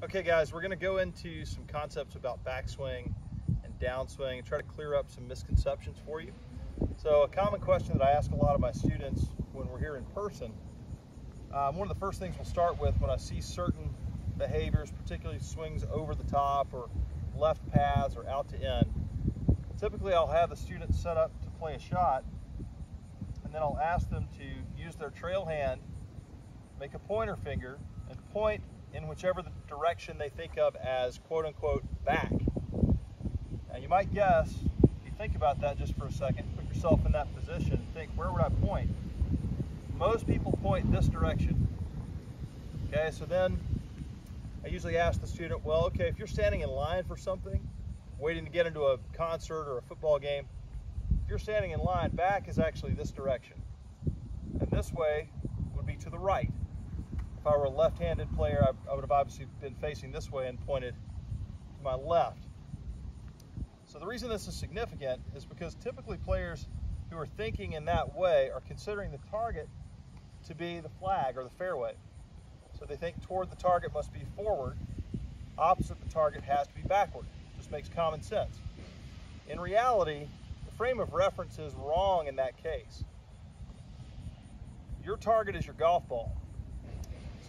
Okay guys, we're gonna go into some concepts about backswing and downswing and try to clear up some misconceptions for you. So a common question that I ask a lot of my students when we're here in person, um, one of the first things we'll start with when I see certain behaviors, particularly swings over the top or left paths or out to in, typically I'll have the student set up to play a shot and then I'll ask them to use their trail hand, make a pointer finger, and point in whichever the direction they think of as quote unquote back. Now you might guess, if you think about that just for a second, put yourself in that position think, where would I point? Most people point this direction. Okay, so then I usually ask the student, well, okay, if you're standing in line for something, waiting to get into a concert or a football game, if you're standing in line, back is actually this direction. And this way would be to the right. If I were a left-handed player, I, I would have obviously been facing this way and pointed to my left. So the reason this is significant is because typically players who are thinking in that way are considering the target to be the flag or the fairway. So they think toward the target must be forward, opposite the target has to be backward. Just makes common sense. In reality, the frame of reference is wrong in that case. Your target is your golf ball.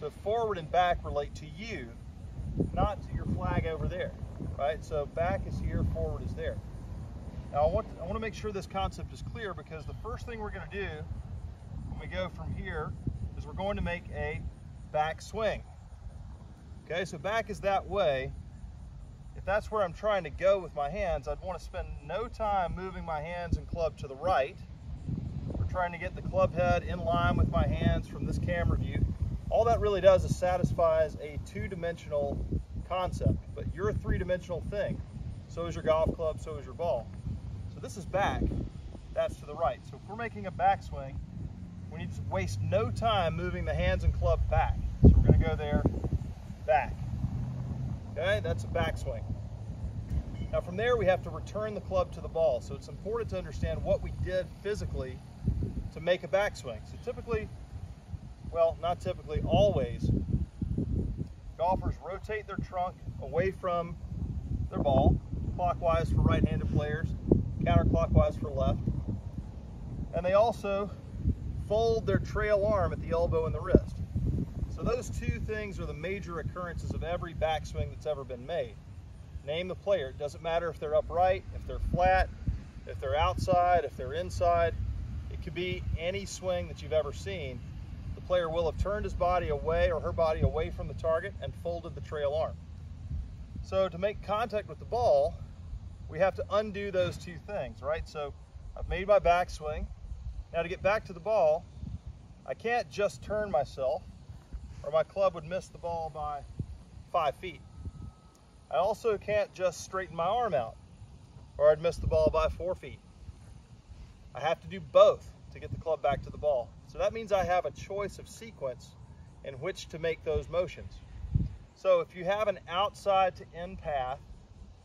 So forward and back relate to you, not to your flag over there, right? So back is here, forward is there. Now I want, to, I want to make sure this concept is clear because the first thing we're going to do when we go from here is we're going to make a back swing. Okay, so back is that way. If that's where I'm trying to go with my hands, I'd want to spend no time moving my hands and club to the right. We're trying to get the club head in line with my hands from this camera view all that really does is satisfies a two-dimensional concept, but you're a three-dimensional thing. So is your golf club, so is your ball. So this is back, that's to the right. So if we're making a backswing, we need to waste no time moving the hands and club back. So we're gonna go there, back. Okay, that's a backswing. Now from there, we have to return the club to the ball. So it's important to understand what we did physically to make a backswing. So typically, well, not typically, always, golfers rotate their trunk away from their ball, clockwise for right-handed players, counterclockwise for left. And they also fold their trail arm at the elbow and the wrist. So those two things are the major occurrences of every backswing that's ever been made. Name the player. It doesn't matter if they're upright, if they're flat, if they're outside, if they're inside. It could be any swing that you've ever seen player will have turned his body away or her body away from the target and folded the trail arm. So to make contact with the ball, we have to undo those two things, right? So I've made my backswing. Now to get back to the ball, I can't just turn myself or my club would miss the ball by five feet. I also can't just straighten my arm out or I'd miss the ball by four feet. I have to do both to get the club back to the ball. So that means I have a choice of sequence in which to make those motions. So if you have an outside to in path,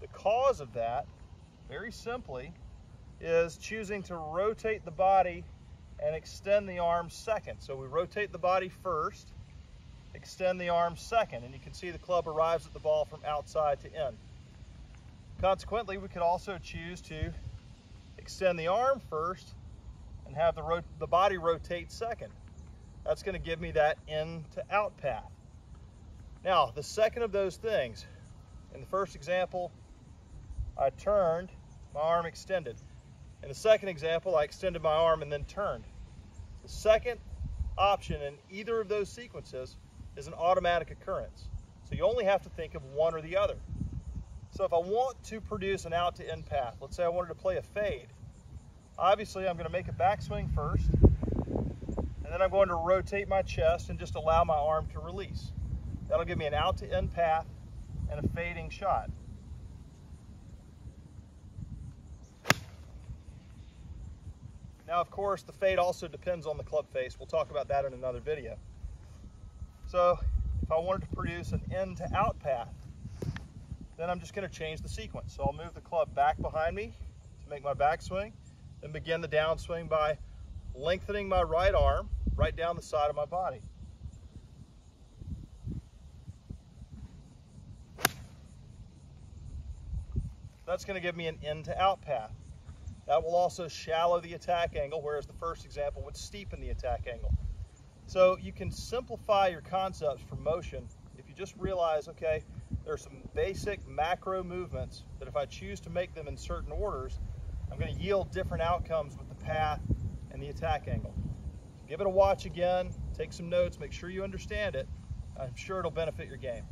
the cause of that, very simply, is choosing to rotate the body and extend the arm second. So we rotate the body first, extend the arm second, and you can see the club arrives at the ball from outside to in. Consequently, we could also choose to extend the arm first and have the, the body rotate second. That's going to give me that in to out path. Now, the second of those things, in the first example, I turned, my arm extended. In the second example, I extended my arm and then turned. The second option in either of those sequences is an automatic occurrence. So you only have to think of one or the other. So if I want to produce an out to in path, let's say I wanted to play a fade, Obviously, I'm going to make a backswing first, and then I'm going to rotate my chest and just allow my arm to release. That'll give me an out to in path and a fading shot. Now, of course, the fade also depends on the club face. We'll talk about that in another video. So if I wanted to produce an in to out path, then I'm just going to change the sequence. So I'll move the club back behind me to make my backswing and begin the downswing by lengthening my right arm right down the side of my body. That's going to give me an in to out path. That will also shallow the attack angle, whereas the first example would steepen the attack angle. So you can simplify your concepts for motion if you just realize, okay, there are some basic macro movements that if I choose to make them in certain orders, I'm going to yield different outcomes with the path and the attack angle. Give it a watch again, take some notes, make sure you understand it. I'm sure it'll benefit your game.